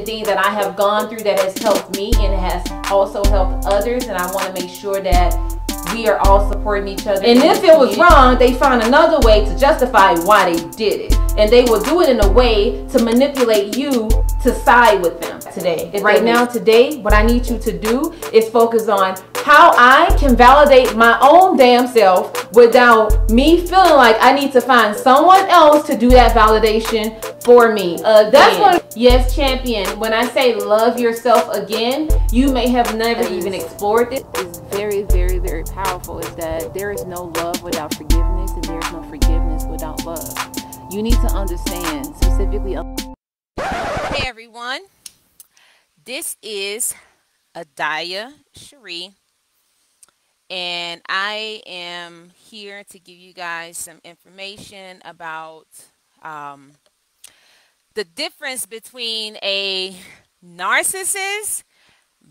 thing that I have gone through that has helped me and has also helped others. And I want to make sure that we are all supporting each other. And if it was wrong, they find another way to justify why they did it. And they will do it in a way to manipulate you to side with them today. Right now, today, what I need you to do is focus on how I can validate my own damn self without me feeling like I need to find someone else to do that validation for me. Again. That's what, yes, champion, when I say love yourself again, you may have never even explored it. It's very, very, very powerful is that there is no love without forgiveness and there is no forgiveness without love. You need to understand specifically. Hey everyone, this is Adaya Cherie and I am here to give you guys some information about um, the difference between a narcissist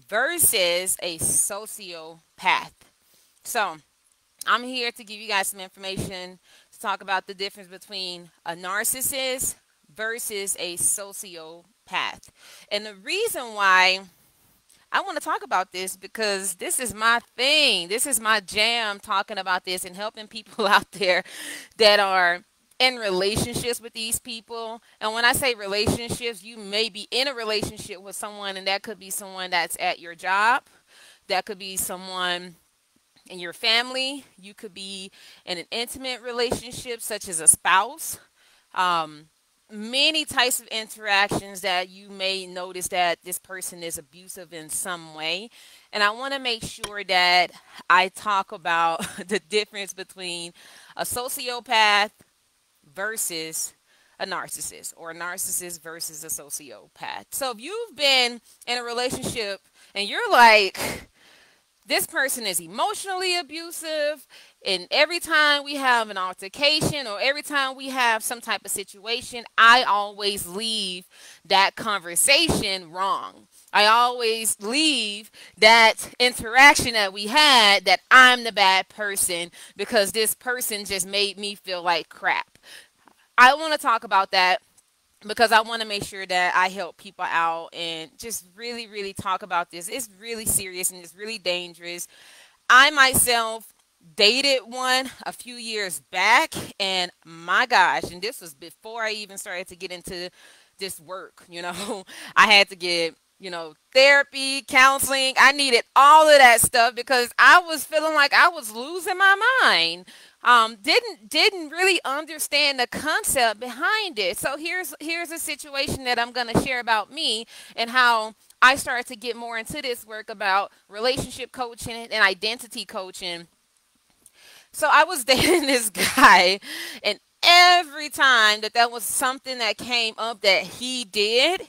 versus a sociopath. So, I'm here to give you guys some information to talk about the difference between a narcissist versus a sociopath. And the reason why I want to talk about this because this is my thing. This is my jam talking about this and helping people out there that are in relationships with these people. And when I say relationships, you may be in a relationship with someone, and that could be someone that's at your job, that could be someone in your family, you could be in an intimate relationship, such as a spouse. Um, many types of interactions that you may notice that this person is abusive in some way. And I want to make sure that I talk about the difference between a sociopath versus a narcissist or a narcissist versus a sociopath. So if you've been in a relationship and you're like, this person is emotionally abusive and every time we have an altercation or every time we have some type of situation i always leave that conversation wrong. I always leave that interaction that we had that i'm the bad person because this person just made me feel like crap. I want to talk about that because I want to make sure that I help people out and just really, really talk about this. It's really serious and it's really dangerous. I myself dated one a few years back and my gosh and this was before i even started to get into this work you know i had to get you know therapy counseling i needed all of that stuff because i was feeling like i was losing my mind um, didn't didn't really understand the concept behind it. So here's here's a situation that i'm going to share about me and how i started to get more into this work about relationship coaching and identity coaching. So I was dating this guy, and every time that that was something that came up that he did,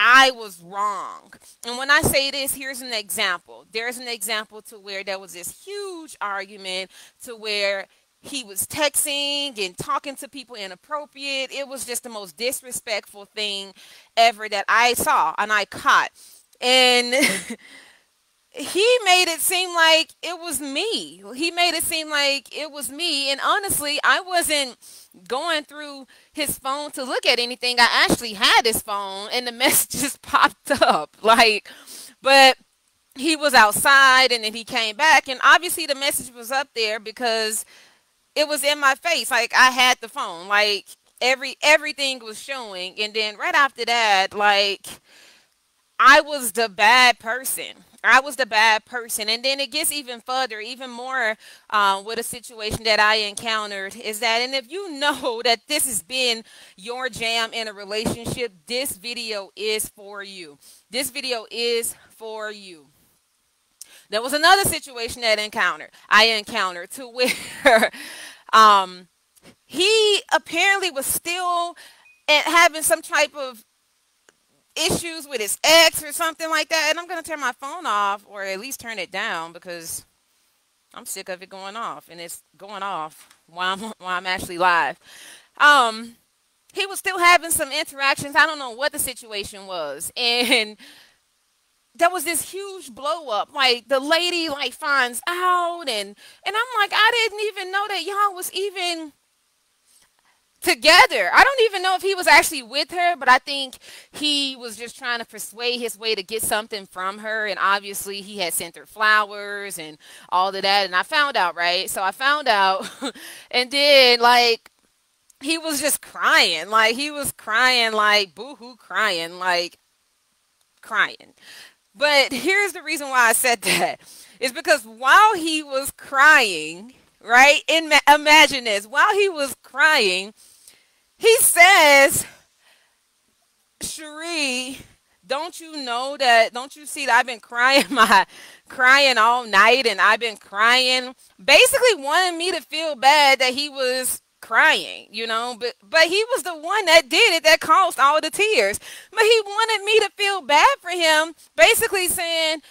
I was wrong. And when I say this, here's an example. There's an example to where there was this huge argument to where he was texting and talking to people inappropriate. It was just the most disrespectful thing ever that I saw and I caught. And he made it seem like it was me. He made it seem like it was me. And honestly, I wasn't going through his phone to look at anything. I actually had his phone and the messages popped up. Like, but he was outside and then he came back. And obviously, the message was up there because it was in my face. Like, I had the phone. Like, every everything was showing. And then right after that, like, I was the bad person I was the bad person. And then it gets even further, even more uh, with a situation that I encountered is that, and if you know that this has been your jam in a relationship, this video is for you. This video is for you. There was another situation that I encountered. I encountered to where um, he apparently was still having some type of issues with his ex or something like that, and I'm going to turn my phone off or at least turn it down because I'm sick of it going off, and it's going off while I'm while I'm actually live. Um, he was still having some interactions. I don't know what the situation was, and there was this huge blow up. Like the lady like finds out, and and I'm like, I didn't even know that y'all was even together. I don't even know if he was actually with her, but I think he was just trying to persuade his way to get something from her. And obviously, he had sent her flowers and all of that. And I found out, right? So I found out. and then, like, he was just crying. Like, he was crying, like, boo hoo, crying, like, crying. But here's the reason why I said that is because while he was crying, right? In, imagine this. While he was crying, he says, Cherie, don't you know that don't you see that I've been crying my crying all night and I've been crying basically wanting me to feel bad that he was crying, you know, but but he was the one that did it that caused all the tears. But he wanted me to feel bad for him, basically saying,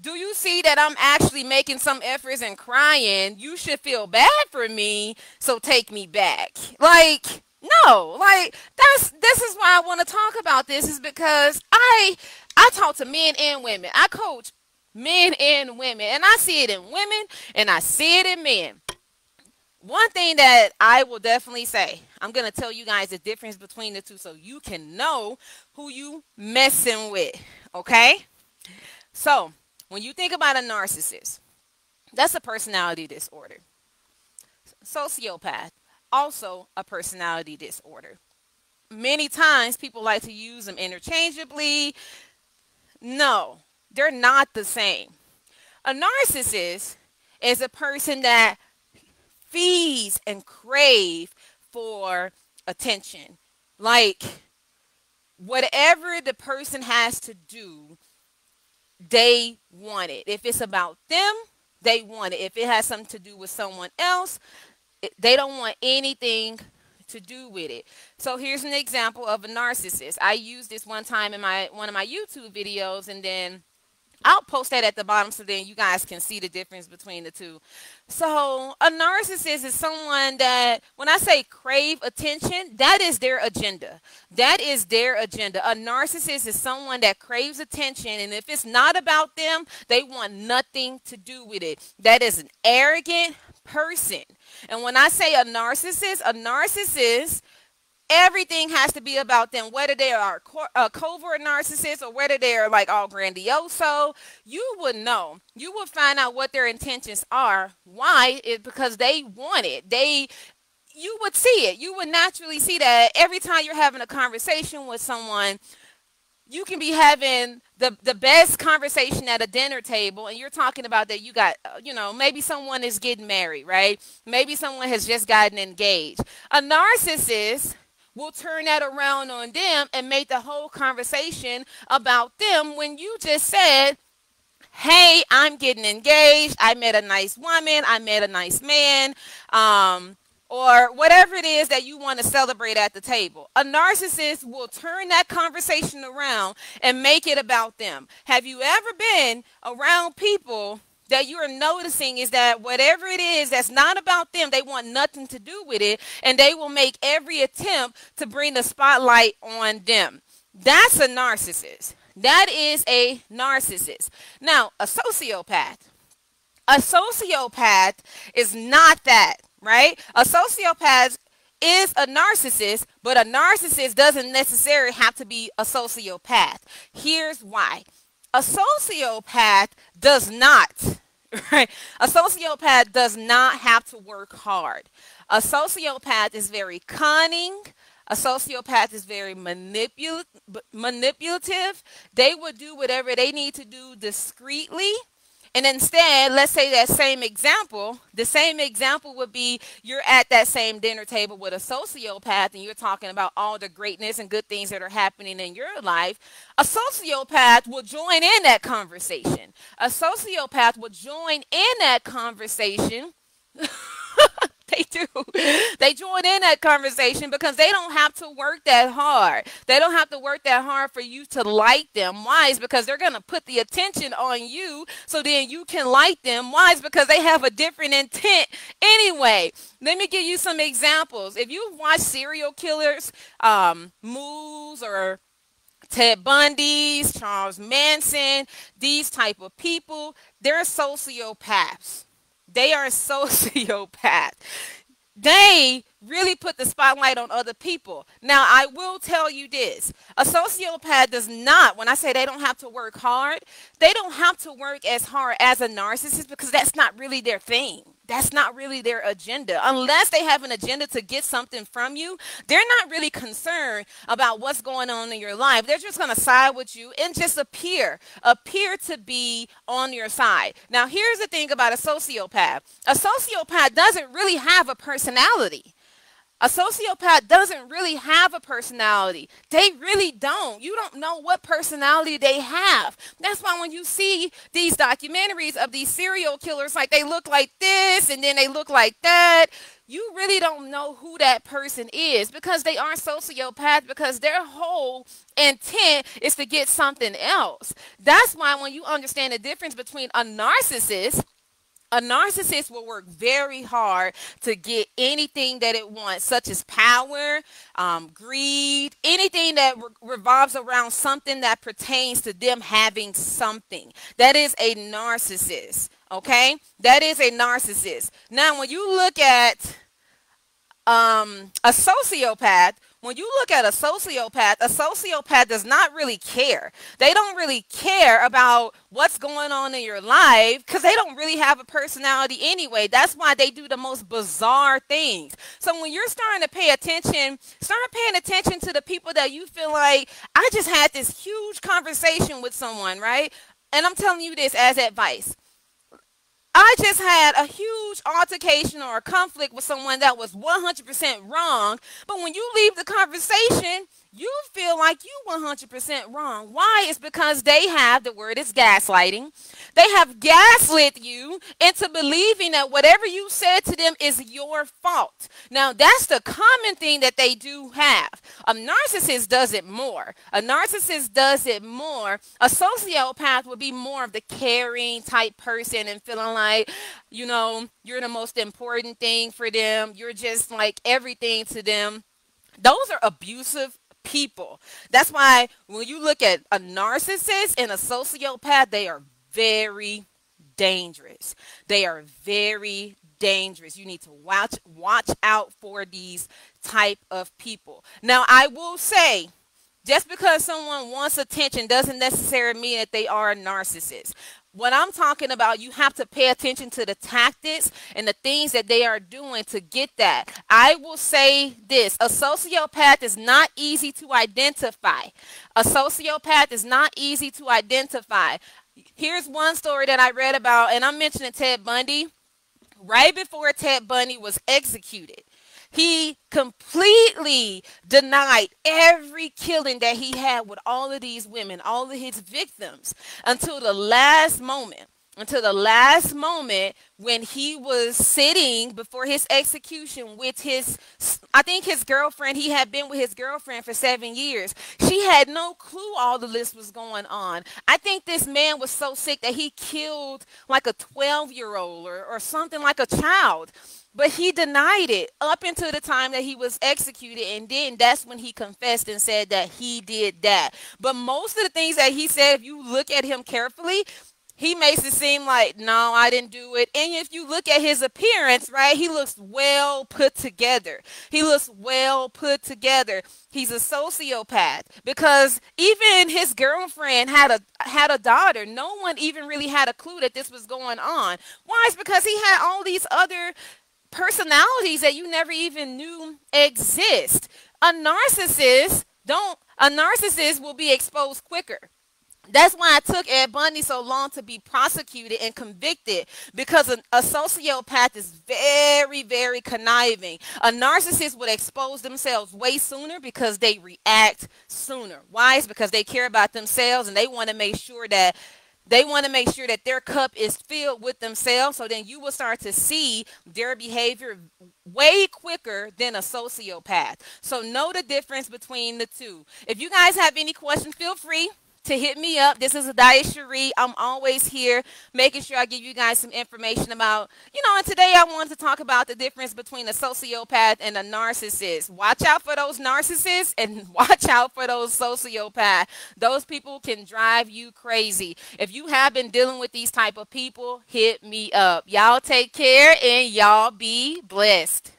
do you see that I'm actually making some efforts and crying? You should feel bad for me, so take me back. Like, no, like that's this is why I want to talk about this is because I I talk to men and women. I coach men and women, and I see it in women and I see it in men. One thing that I will definitely say, I'm going to tell you guys the difference between the two so you can know who you messing with, okay? So, when you think about a narcissist, that's a personality disorder. Sociopath, also a personality disorder. Many times people like to use them interchangeably. No, they're not the same. A narcissist is a person that feeds and crave for attention. Like whatever the person has to do they want it. If it's about them, they want it. If it has something to do with someone else, they don't want anything to do with it. So here's an example of a narcissist. I used this one time in my one of my YouTube videos and then I'll post that at the bottom so then you guys can see the difference between the two. So, a narcissist is someone that, when I say crave attention, that is their agenda. That is their agenda. A narcissist is someone that craves attention, and if it's not about them, they want nothing to do with it. That is an arrogant person. And when I say a narcissist, a narcissist everything has to be about them, whether they are a covert narcissist or whether they're like all grandioso. You would know. You would find out what their intentions are. Why? It because they want it. They you would see it. You would naturally see that every time you're having a conversation with someone, you can be having the the best conversation at a dinner table and you're talking about that you got uh, you know maybe someone is getting married right maybe someone has just gotten engaged a narcissist will turn that around on them and make the whole conversation about them when you just said, hey, I'm getting engaged. I met a nice woman. I met a nice man. Um, or whatever it is that you want to celebrate at the table. A narcissist will turn that conversation around and make it about them. Have you ever been around people that you're noticing is that whatever it is that's not about them, they want nothing to do with it, and they will make every attempt to bring the spotlight on them. That's a narcissist. That is a narcissist. Now, a sociopath. A sociopath is not that, right? A sociopath is a narcissist, but a narcissist doesn't necessarily have to be a sociopath. Here's why. A sociopath does not right? A sociopath does not have to work hard. A sociopath is very cunning. A sociopath is very manipul- manipulative. They would do whatever they need to do discreetly and instead, let's say that same example, the same example would be you're at that same dinner table with a sociopath and you're talking about all the greatness and good things that are happening in your life. A sociopath will join in that conversation. A sociopath will join in that conversation. They do. They join in that conversation because they don't have to work that hard. They don't have to work that hard for you to like them. Why? Is because they're going to put the attention on you so then you can like them. Why? Is because they have a different intent anyway. Let me give you some examples. If you watch serial killers, um, moves or Ted Bundy's, Charles Manson, these type of people, they're sociopaths. They are sociopath. they really put the spotlight on other people. Now, I will tell you this a sociopath does not, when I say they don't have to work hard, they don't have to work as hard as a narcissist because that's not really their thing. That's not really their agenda. Unless they have an agenda to get something from you, they're not really concerned about what's going on in your life. They're just going to side with you and just appear, appear to be on your side. Now, here's the thing about a sociopath a sociopath doesn't really have a personality. A sociopath doesn't really have a personality. They really don't. You don't know what personality they have. That's why when you see these documentaries of these serial killers, like they look like this and then they look like that, you really don't know who that person is because they aren't sociopaths because their whole intent is to get something else. That's why when you understand the difference between a narcissist a narcissist will work very hard to get anything that it wants, such as power, um, greed, anything that re- revolves around something that pertains to them having something. That is a narcissist. Okay? That is a narcissist. Now, when you look at um, a sociopath, when you look at a sociopath, a sociopath does not really care. They don't really care about what's going on in your life because they don't really have a personality anyway. That's why they do the most bizarre things. So when you're starting to pay attention, start paying attention to the people that you feel like, I just had this huge conversation with someone, right? And I'm telling you this as advice. I just had a huge altercation or a conflict with someone that was 100% wrong, but when you leave the conversation, you feel like you 100% wrong. Why? It's because they have, the word is gaslighting, they have gaslit you into believing that whatever you said to them is your fault. Now, that's the common thing that they do have. A narcissist does it more. A narcissist does it more. A sociopath would be more of the caring type person and feeling like, you know, you're the most important thing for them. You're just like everything to them. Those are abusive people. That's why when you look at a narcissist and a sociopath, they are very dangerous. They are very dangerous. You need to watch watch out for these type of people. Now, I will say just because someone wants attention doesn't necessarily mean that they are a narcissist. What I'm talking about, you have to pay attention to the tactics and the things that they are doing to get that. I will say this a sociopath is not easy to identify. A sociopath is not easy to identify. Here's one story that I read about, and I'm mentioning Ted Bundy. Right before Ted Bundy was executed, he completely denied every killing that he had with all of these women, all of his victims, until the last moment. Until the last moment when he was sitting before his execution with his, I think his girlfriend, he had been with his girlfriend for seven years. She had no clue all the list was going on. I think this man was so sick that he killed like a 12 year old or, or something like a child. But he denied it up until the time that he was executed. And then that's when he confessed and said that he did that. But most of the things that he said, if you look at him carefully, he makes it seem like, no, I didn't do it. And if you look at his appearance, right, he looks well put together. He looks well put together. He's a sociopath because even his girlfriend had a had a daughter. No one even really had a clue that this was going on. Why? It's because he had all these other personalities that you never even knew exist. A narcissist don't a narcissist will be exposed quicker. That's why it took Ted Bundy so long to be prosecuted and convicted because a, a, sociopath is very, very conniving. A narcissist would expose themselves way sooner because they react sooner. Why? It's because they care about themselves and they want to make sure that they want to make sure that their cup is filled with themselves. So then you will start to see their behavior way quicker than a sociopath. So know the difference between the two. If you guys have any questions, feel free to hit me up. This is Adaya Cherie. I'm always here making sure I give you guys some information about, you know, and today I wanted to talk about the difference between a sociopath and a narcissist. Watch out for those narcissists and watch out for those sociopaths. Those people can drive you crazy. If you have been dealing with these type of people, hit me up. Y'all take care and y'all be blessed.